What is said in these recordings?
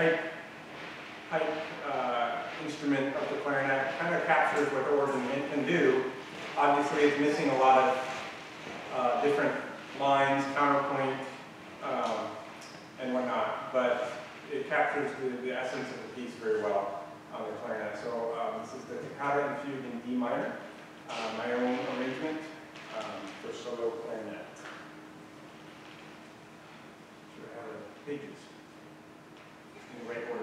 pipe, pipe uh, instrument of the clarinet kind of captures what the organ can do. Obviously, it's missing a lot of uh, different lines, counterpoint, um, and whatnot, but it captures the, the, essence of the piece very well on the clarinet. So um, this is the Toccata and Fugue in D minor, uh, my own arrangement um, for solo clarinet. Sure, have a pages right order.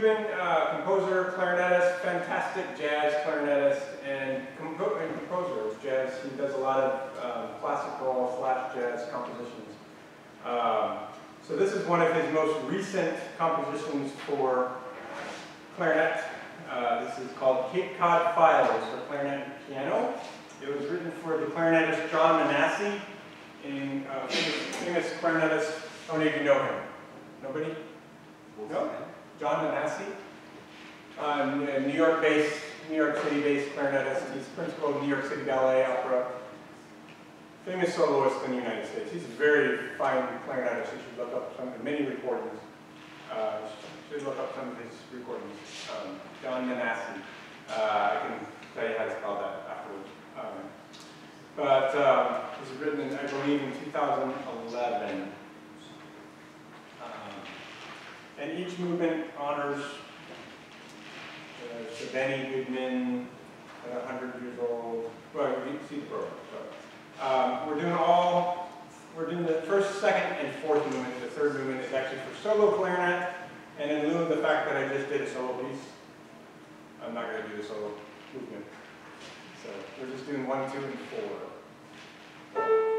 Cuban uh, composer, clarinetist, fantastic jazz clarinetist, and, compo- and composer of jazz. He does a lot of um, classical slash jazz compositions. Um, so this is one of his most recent compositions for clarinet. Uh, this is called Cape Cod Files for clarinet and piano. It was written for the clarinetist Jon Manasse, and uh, famous, famous clarinetist. How many of you know him? Nobody? No? Jon Manasse, N- New York-based, New York City-based clarinetist. He's principal of New York City Ballet Opera. famous soloist in the United States. He's a very fine clarinetist. You should look up some of the many recordings. Uh, you should look up some of his recordings. Um, Jon Manasse. Uh, I can tell you how to spell that afterwards. Um, but um, it was written, in, I believe, in 2011. Um, and each movement honors uh, Benny Goodman, 100 years old. Well, you can see the program. So, um, we're doing all, we're doing the first, second, and fourth movement. The third movement is actually for solo clarinet. And in lieu of the fact that I just did a solo piece, I'm not going to do the solo movement. So we're just doing one, two, and four.